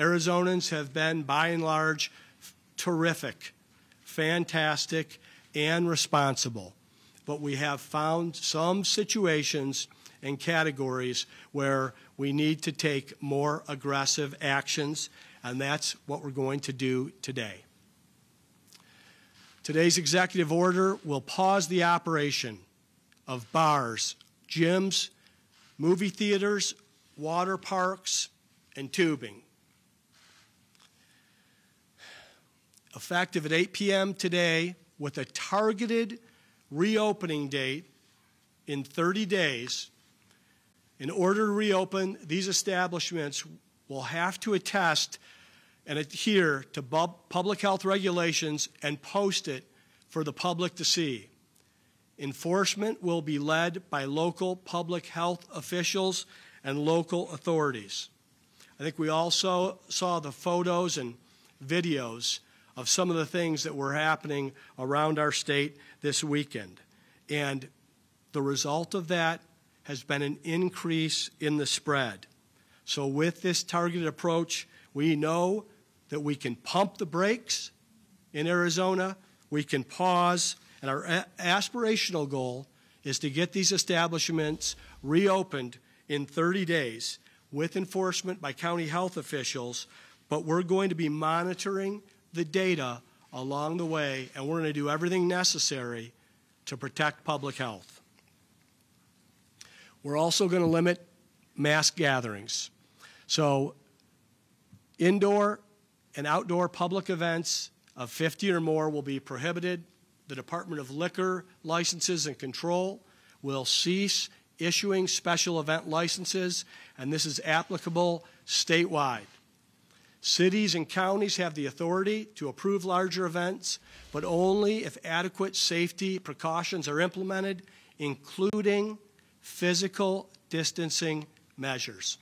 Arizonans have been, by and large, terrific, fantastic, and responsible. But we have found some situations and categories where we need to take more aggressive actions, and that's what we're going to do today. Today's executive order will pause the operation of bars, gyms, movie theaters, water parks, and tubing. Effective at 8 p.m. today, with a targeted reopening date in 30 days, in order to reopen, these establishments will have to attest and adhere to public health regulations and post it for the public to see. Enforcement will be led by local public health officials and local authorities. I think we also saw the photos and videos of some of the things that were happening around our state this weekend. And the result of that has been an increase in the spread. So, with this targeted approach, we know that we can pump the brakes in Arizona, we can pause, and our aspirational goal is to get these establishments reopened in 30 days with enforcement by county health officials, but we're going to be monitoring the data along the way, and we're going to do everything necessary to protect public health. We're also going to limit mass gatherings. So, indoor and outdoor public events of 50 or more will be prohibited. The Department of Liquor Licenses and Control will cease issuing special event licenses, and this is applicable statewide. Cities and counties have the authority to approve larger events, but only if adequate safety precautions are implemented, including physical distancing measures.